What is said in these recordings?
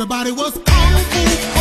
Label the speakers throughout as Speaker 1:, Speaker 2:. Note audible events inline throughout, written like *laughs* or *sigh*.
Speaker 1: Everybody was kung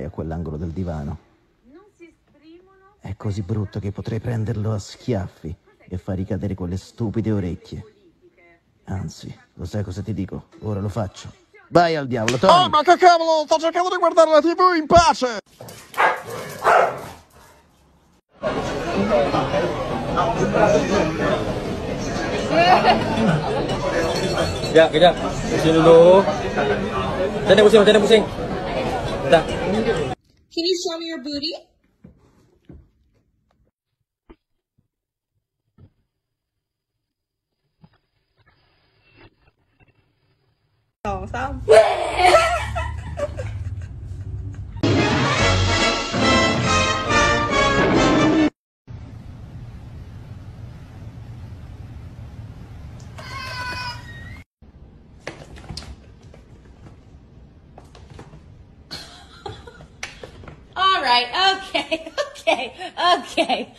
Speaker 2: mai a quell'angolo del divano. È così brutto che potrei prenderlo a schiaffi e far ricadere quelle stupide orecchie. Anzi, lo sai cosa ti dico? Ora lo faccio. Vai al diavolo, Tony!
Speaker 3: Oh, ma che cavolo! Sto cercando di guardare la TV in pace!
Speaker 4: Kejap, kejap. Pusing dulu. Mana pusing? Mana pusing? Dah.
Speaker 5: Can you show me your booty? Song, *laughs* song.
Speaker 6: Okay. Okay.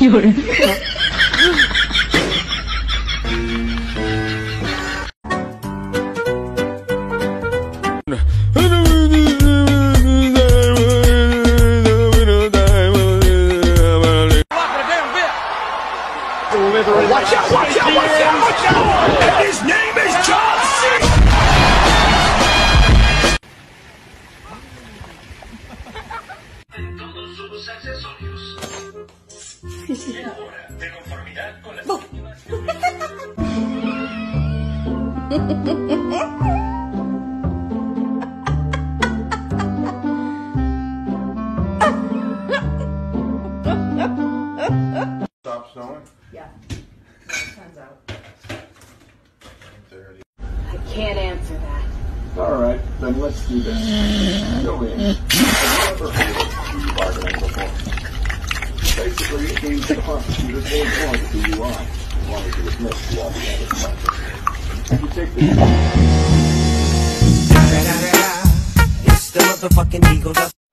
Speaker 6: Okay. *laughs* *laughs*
Speaker 7: Stop snowing? Yeah.
Speaker 6: I can't answer that.
Speaker 7: All right, then let's do this. Go in. *laughs* Bargaining before. Basically, it means the prosecutors as you admit to all the other charges. You take the
Speaker 8: It's the motherfucking Eagles.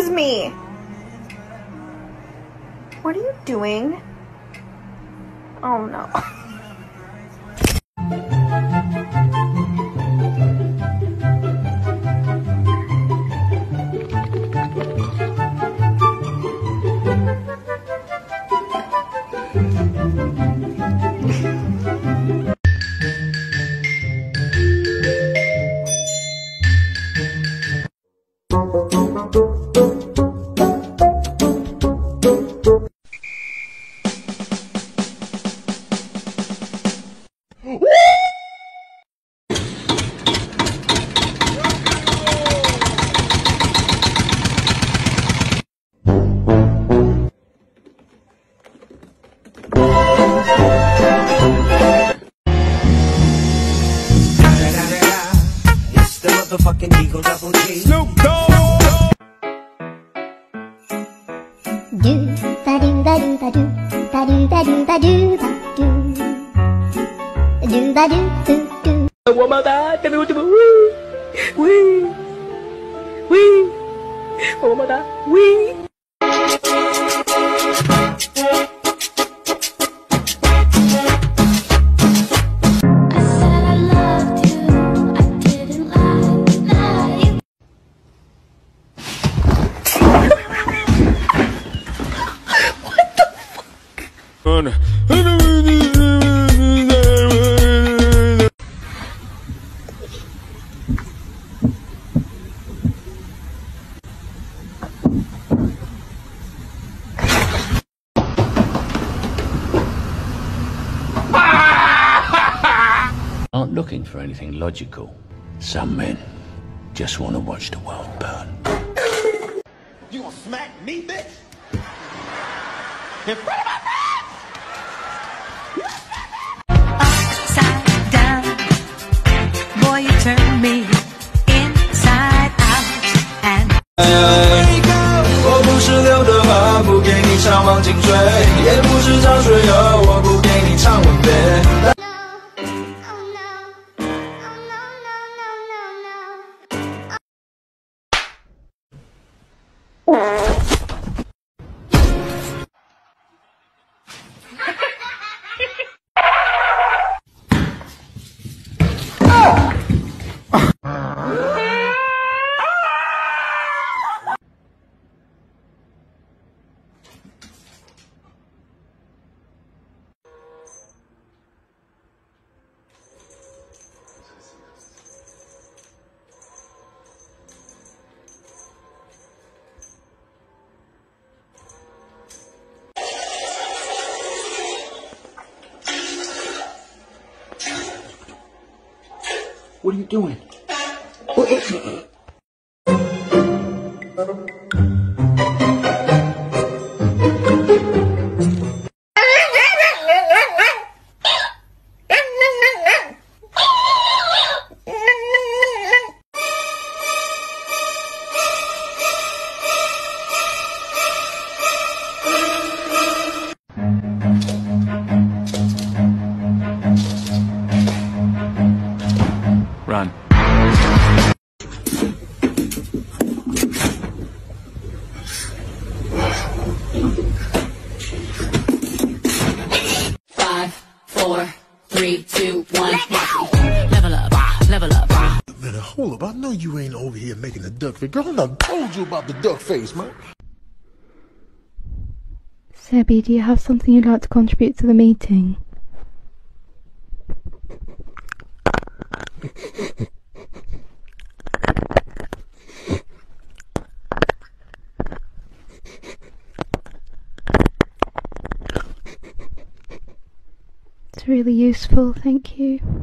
Speaker 5: Excuse me. What are you doing? Oh no. *laughs*
Speaker 9: ba do do do.
Speaker 4: Time. Tell me what you do. Wee. Wee. Wee. Time. Wee.
Speaker 3: Looking for anything logical. Some men just want to watch the world burn.
Speaker 1: You gonna smack me, bitch? In front of my face?
Speaker 10: upside down. Boy, you turn me
Speaker 7: What are you doing?
Speaker 11: Know you ain't over here making a duck face. Girl, I told you about the duck face, man.
Speaker 12: Sebby, do you have something you'd like to contribute to the meeting? It's really useful, thank you.